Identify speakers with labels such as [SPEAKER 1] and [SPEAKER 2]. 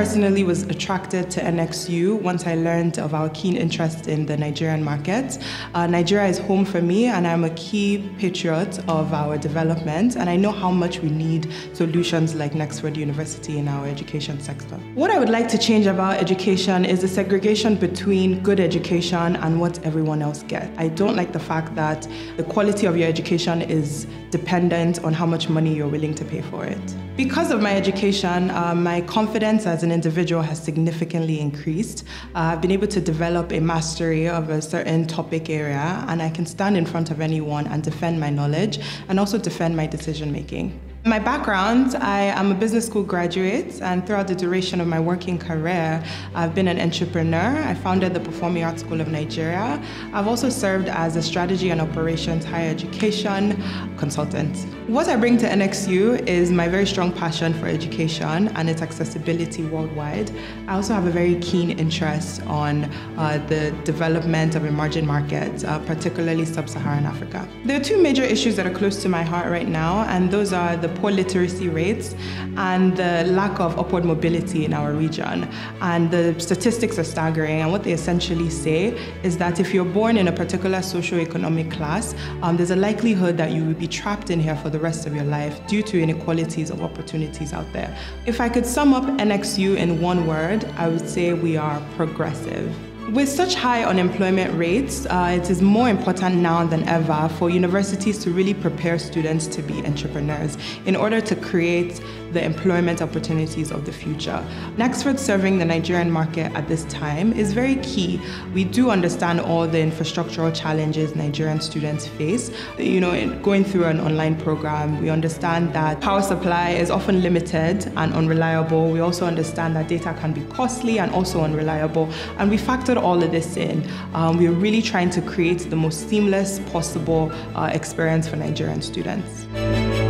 [SPEAKER 1] personally was attracted to NXU once I learned of our keen interest in the Nigerian market. Uh, Nigeria is home for me, and I'm a key patriot of our development, and I know how much we need solutions like Nexford University in our education sector. What I would like to change about education is the segregation between good education and what everyone else gets. I don't like the fact that the quality of your education is dependent on how much money you're willing to pay for it. Because of my education, uh, my confidence as an individual has significantly increased. Uh, I've been able to develop a mastery of a certain topic area, and I can stand in front of anyone and defend my knowledge and also defend my decision making. My background, I am a business school graduate, and throughout the duration of my working career, I've been an entrepreneur. I founded the Performing Arts School of Nigeria. I've also served as a strategy and operations higher education consultant. What I bring to NXU is my very strong passion for education and its accessibility worldwide. I also have a very keen interest on uh, the development of emerging markets, uh, particularly sub-Saharan Africa. There are two major issues that are close to my heart right now, and those are the poor literacy rates and the lack of upward mobility in our region. And the statistics are staggering, and what they essentially say is that if you're born in a particular socio-economic class, um, there's a likelihood that you will be trapped in here for the rest of your life due to inequalities of opportunities out there. If I could sum up NXU in one word, I would say we are progressive. With such high unemployment rates, uh, it is more important now than ever for universities to really prepare students to be entrepreneurs in order to create the employment opportunities of the future. Nexford serving the Nigerian market at this time is very key. We do understand all the infrastructural challenges Nigerian students face. You know, going through an online program, we understand that power supply is often limited and unreliable. We also understand that data can be costly and also unreliable. And we factored all of this in. Um, we're really trying to create the most seamless possible uh, experience for Nigerian students.